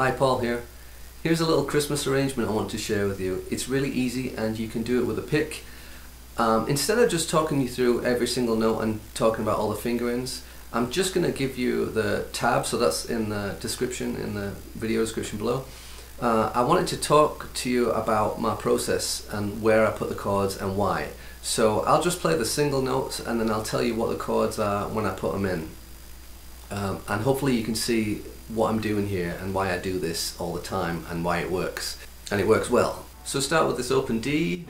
Hi Paul here. Here's a little Christmas arrangement I want to share with you. It's really easy and you can do it with a pick. Um, instead of just talking you through every single note and talking about all the fingerings, I'm just going to give you the tab, so that's in the description, in the video description below. Uh, I wanted to talk to you about my process and where I put the chords and why. So I'll just play the single notes and then I'll tell you what the chords are when I put them in. Um, and hopefully you can see what I'm doing here and why I do this all the time and why it works. And it works well. So start with this open D, just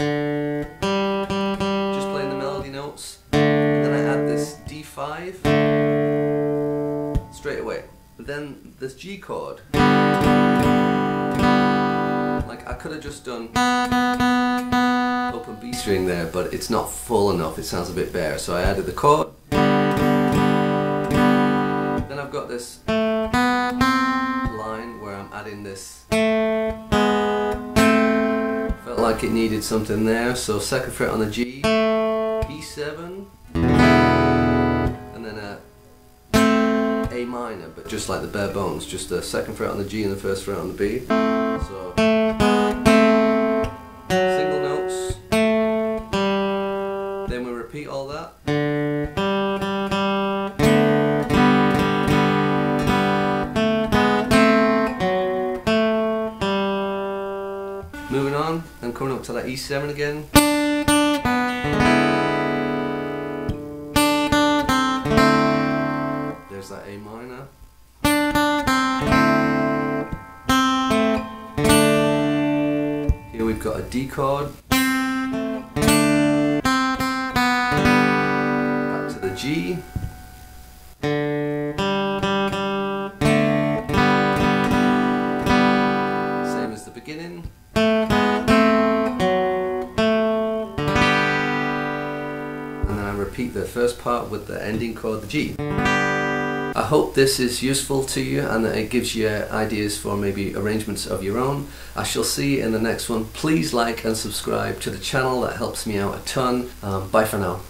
playing the melody notes, and then I add this D5 straight away. But then this G chord, like I could have just done open B string there, but it's not full enough, it sounds a bit bare. So I added the chord, I've got this line where I'm adding this. Felt like it needed something there, so second fret on the G, E7, and then a A minor, but just like the bare bones, just the second fret on the G and the first fret on the B. So single notes, then we repeat all that. And coming up to that E7 again. There's that A minor. Here we've got a D chord. Back to the G. Same as the beginning. And then I repeat the first part with the ending chord, the G. I hope this is useful to you and that it gives you ideas for maybe arrangements of your own. I shall see you in the next one. Please like and subscribe to the channel, that helps me out a ton. Um, bye for now.